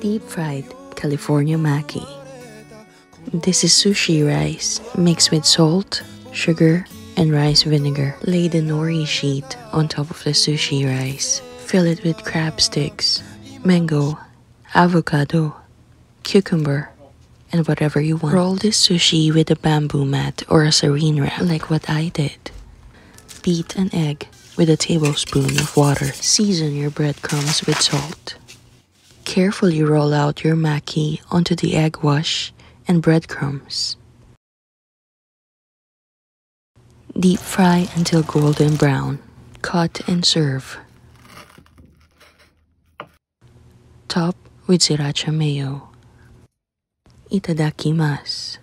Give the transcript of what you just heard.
Deep fried California maki. This is sushi rice mixed with salt, sugar, and rice vinegar. Lay the nori sheet on top of the sushi rice. Fill it with crab sticks, mango, avocado, cucumber, and whatever you want. Roll this sushi with a bamboo mat or a saran wrap, like what I did. Beat an egg with a tablespoon of water. Season your breadcrumbs with salt. Carefully roll out your maki onto the egg wash and breadcrumbs. Deep fry until golden brown. Cut and serve. Top with sriracha mayo. Itadakimasu.